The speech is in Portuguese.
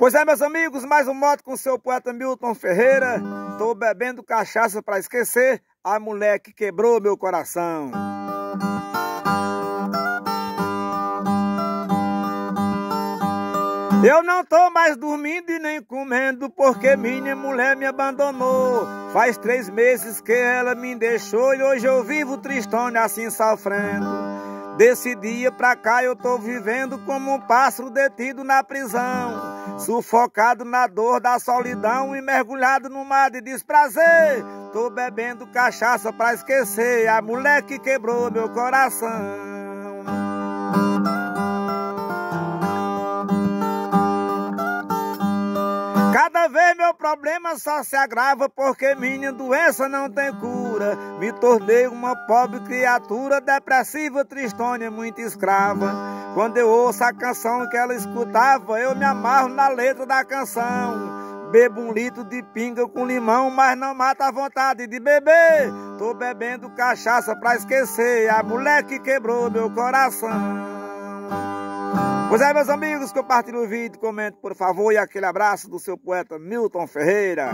Pois é, meus amigos, mais um moto com o seu poeta Milton Ferreira. Tô bebendo cachaça para esquecer a mulher que quebrou meu coração. Eu não tô mais dormindo e nem comendo porque minha mulher me abandonou. Faz três meses que ela me deixou e hoje eu vivo tristona assim sofrendo. Desse dia pra cá eu tô vivendo como um pássaro detido na prisão, sufocado na dor da solidão e mergulhado no mar de desprazer. Tô bebendo cachaça pra esquecer a mulher que quebrou meu coração. Cada vez meu problema só se agrava porque minha doença não tem cura. Me tornei uma pobre criatura, depressiva, tristônia, muito escrava. Quando eu ouço a canção que ela escutava, eu me amarro na letra da canção. Bebo um litro de pinga com limão, mas não mata a vontade de beber. Tô bebendo cachaça pra esquecer a mulher que quebrou meu coração. Pois é, meus amigos, compartilhe o vídeo, comente por favor e aquele abraço do seu poeta Milton Ferreira.